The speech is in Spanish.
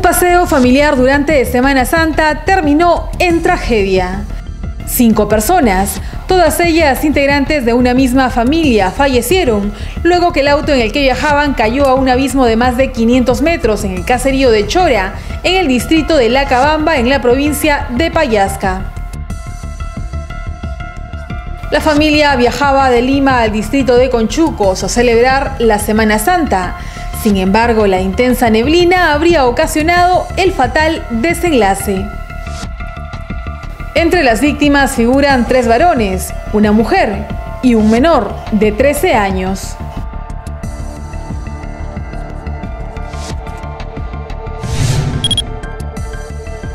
Un paseo familiar durante Semana Santa terminó en tragedia. Cinco personas, todas ellas integrantes de una misma familia, fallecieron luego que el auto en el que viajaban cayó a un abismo de más de 500 metros en el caserío de Chora, en el distrito de La Cabamba, en la provincia de Payasca. La familia viajaba de Lima al distrito de Conchucos a celebrar la Semana Santa. Sin embargo, la intensa neblina habría ocasionado el fatal desenlace. Entre las víctimas figuran tres varones, una mujer y un menor de 13 años.